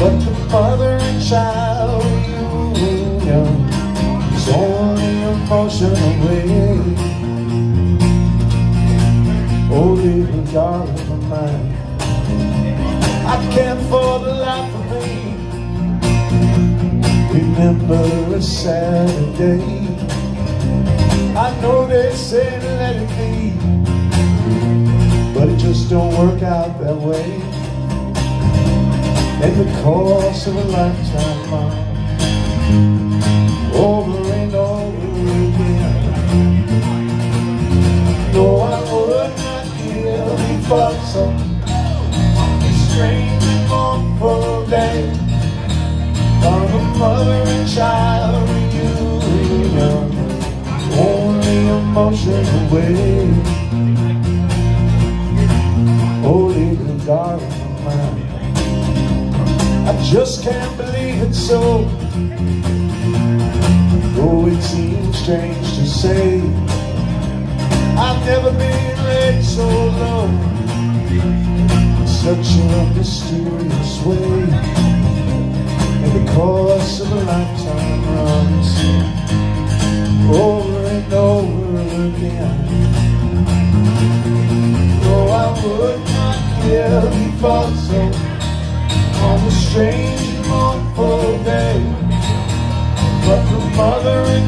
But the mother and child reunion Is only emotional way Oh little darling of mine I can't for the life of me. Remember a Saturday I know they say let it be But it just don't work out that way In the course of a lifetime, Mom. Over and over again. No, I would not give for some Strange and mournful day. On a mother and child reunion Only emotion away Oh, little darling of mine just can't believe it so. Though it seems strange to say I've never been laid so low In such a mysterious way. In the course of a lifetime runs Over and over again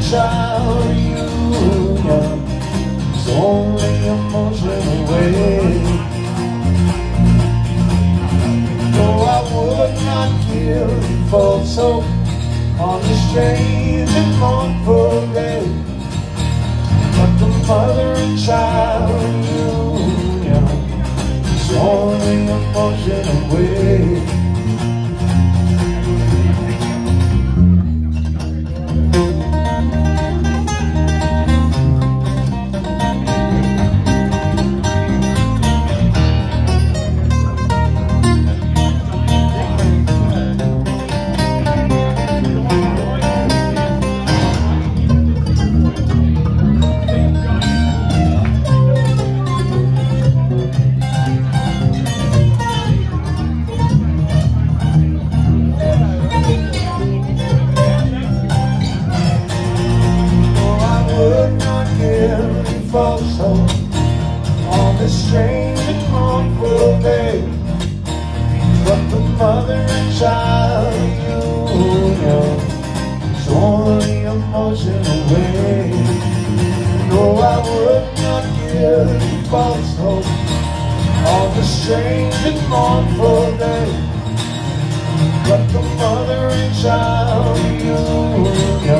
child reunion only away Though I would not give so On a strange and mournful day But the mother and child reunion Is only emotion away Oh, you false hope on this strange and mournful day. But the mother and child reunion is only emotional way. No, I would not give you false hope on this strange and mournful day. But the mother and child reunion